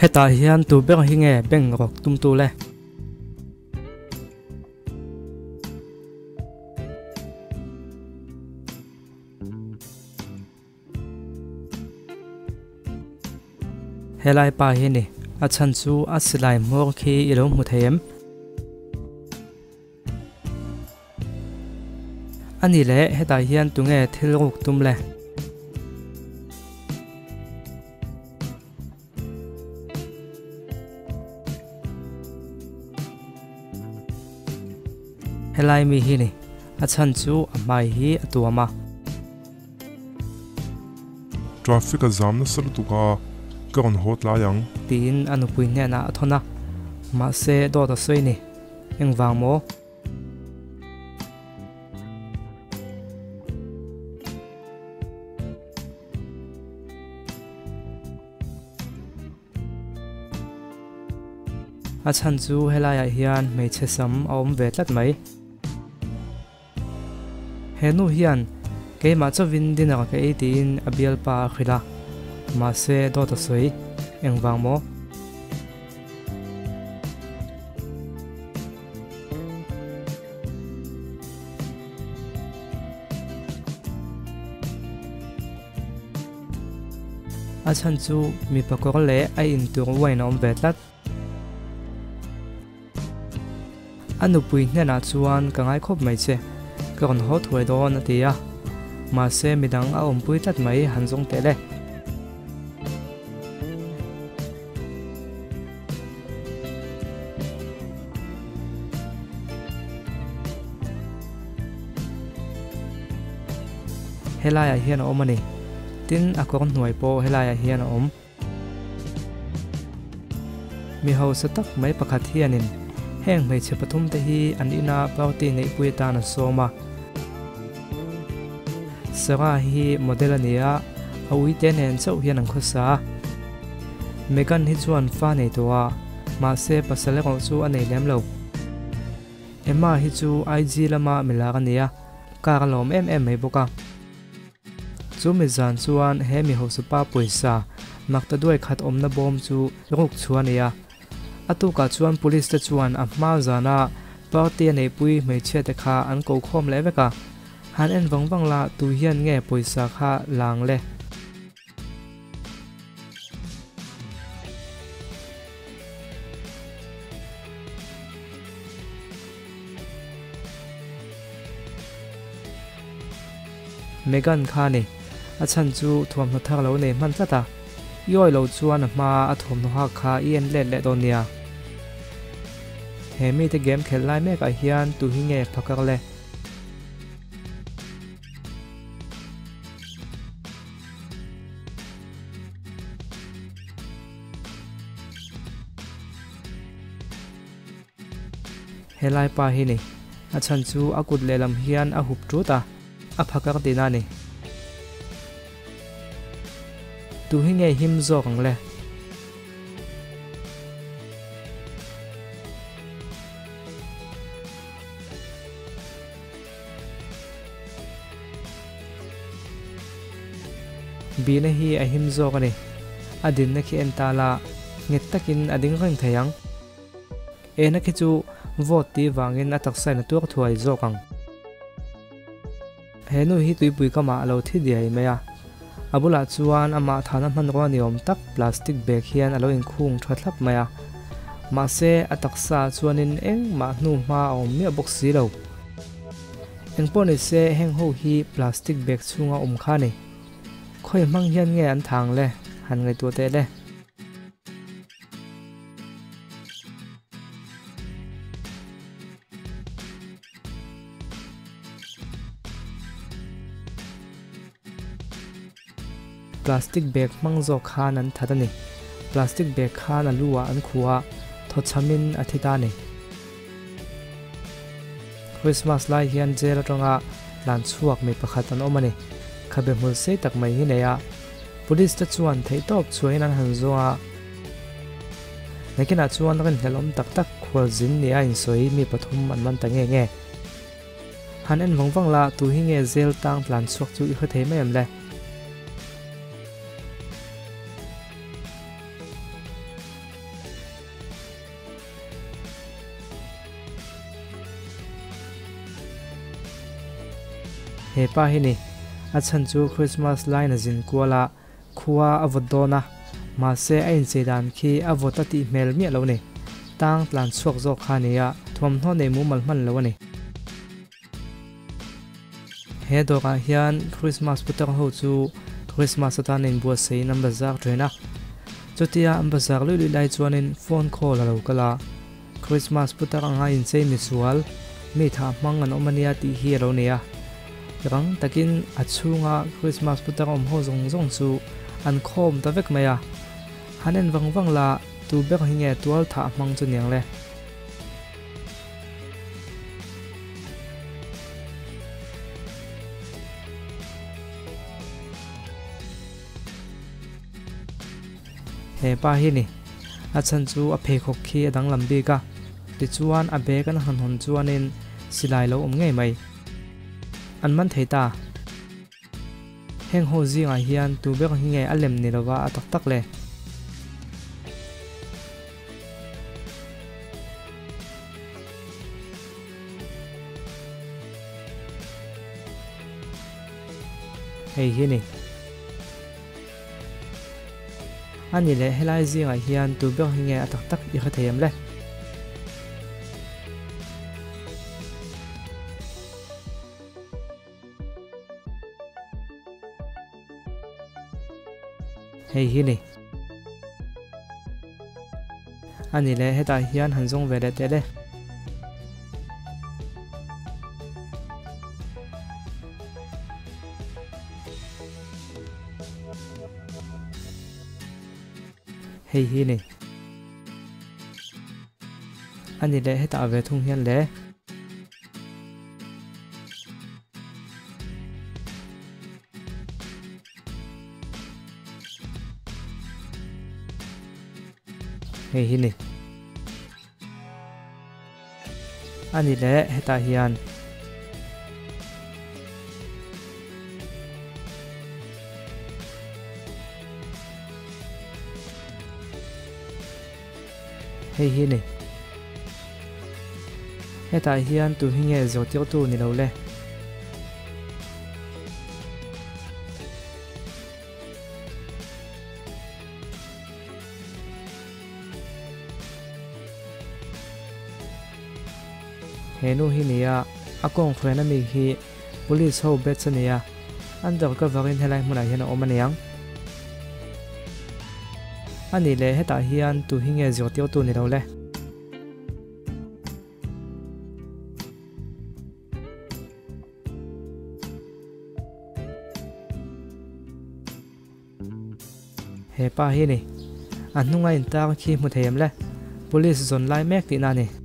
heta hian tu ber hi nge beng rok tum tu le helai pa hi ni a chan chu a silai mor khi i lo mu đi ani le heta hian tu nge thil ruk tum le helai mi hi ni. A chan chu a mai hi a tuama traffic a zam na sal tu ka ka on hot la yang. Tin anu pui ne na thona ma se do da soi ni. Eng wang mo. A chan chu helai hian mei che sam a om ve tlat mai he nu hian ke ma cho vin din a ke tin a bial pa khila. Ma se do ta sui, eng wang mo. A chan chu, mi pakor le a in tur wain om ve tlat anu pui hna chuan ka ngai khop mai che ka kon ho thuai do na tia ma se midang a om pui tat mai han zong te le helaya hian om ani tin a kon hnuai po helai a hian om mi ho sa tak mai pakhat hianin heng mai che pathum te hi an ina pauti nei pui ta na soma sanga hi model ania awi te nen chau hian an khosa megan hi chuan fa nei towa ma se pasale ko chu anei lem lo. Emma hi chu ig lama milaka nia kar lom em em mai boka chu mi zan chuan he mi ho supa poisa makta duai khat omna bom chu ruk chuania atu ka chuan police te chuan a hma zana party nei pui mai che te kha an ko khom le veka. ฮันเอ็นวังวังลาตูเฮียนแง่ปุยสาขาลางเล่เมกันคานีอาชันจูทวมนทักเราเนี่ยมันจะตาย่อยเราชวนมาอาทมนหักคาเอีนเล่นเล่ตอนเนียเฮมีแต่เกมเข็นไล่แม่กับเฮียนตูฮิเงะพักกันเลย helai pa hi ni. A chan chu a kut le lam hian a hup tu ta a phakar ti na ni. Tu hi nge him zo kang le. Bi na hi a him zo kani adin na khi en ading rang thayang e khi chu vote ti wangin atak sai na tuak thuai zo kang he nu hi tui pui kama lo thi diai maya abula chuan à, ama thana man ro ni om tak plastic bag hian alo à, in khung thathlap maya à? ma se ataksa chuanin eng ma hnu ma om mi box si lo eng pon ni se heng ho hi plastic bag chunga um kha ni khoi mang hian nge an thang le han ngai tu te le plastic bag mang zo khan an thadani. Plastic bag khan aluwa an khuwa tho chamin athita ni christmas lai hian jela tonga lan chuak mi pakhat an omani khabe mul se tak mai hi neya. Police ta chuan thei top chuain an han zonga. Nekina chuan rin helom tak tak khwal zin ni a in soi mi pathum an man ta nge nge. Han en wang wang la tu hi nge zel tang plan chuak chu i khathei mai am le. He pa hi ni a chan chu christmas line a zin kuala khuwa avodona ma se a in chedan khi avotati mel mi lo ni tang tlan chuak zo khania thom hno nei mu mal man lo ni he do ka hian christmas putak ho chu christmas atan in bua sei nam bazar traina chutia am bazar lui lui lai chuanin phone call lo kala christmas putak anga in sei mi sual mi tha mang an omania ti hi ro nia rang takin achunga christmas putar om ho zong zong chu an khom ta vek maya. Hanen wang wang la tu ber hinge tual tha mang chu niang le. He pa hi ni. A chan chu a phe khok khi adang lambi ka. Ti chuan a be kan han hon chuanin silai lo om ngei mai an man thei ta. Heng ho zing a hian tu bek hi nge alem ni lova a tak tak le. Hei hi ni. Ani le helai zi a hian tu bek hi nge a tak tak i kha theiam le. Hei hi ni ani à, le heta à? hian han zong ve le te le hei hi ni ani à, le heta ve thung hian le hei hi ni ani le, heta hian hei hi ni heta hian tu hinge zo tiêu tu ni lo le. Henu hi nia akong khwena mi hi. Police ho bet chania ka varin helai hmuna hian awm aniang ani le heta hian tu hinge zio tiêu tu ni lo le. Hepa hi ni. An hnunga khi mu theiam le. Police zon lai mek ti na ni.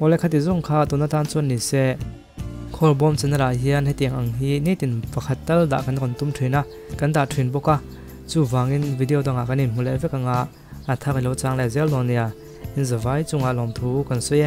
ငိုလေခတိဇုံခါတုနာတန်ချွန်နိစေခေါ်ဘုံစနရာဟီယန်ဟတိယံအင်ဟီနေတင်ပခတ်တလဒါကန်ကွန်တုမ်ထွေနာကန်တာထွင်ဘောကချူဝါငင်ဗီဒီယိုတော့ငါကနေမူလေဖက်ကငါအထာကလောချန်လေဇယ်လွန်နီယာအင်ဇဝိုင်ချုံအလုံးသူကန်ဆွေ